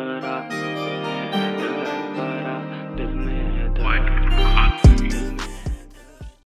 but I